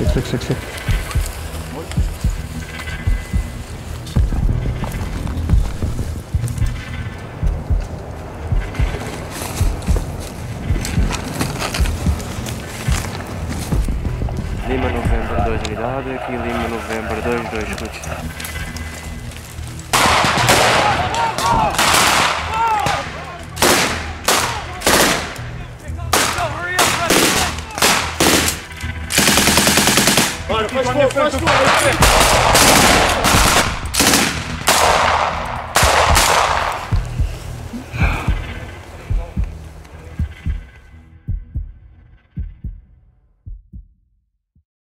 Çık çık çık çık. Lima Novembro 2 aqui Lima Novembro 2, 2 chutes. Let's go, let's go.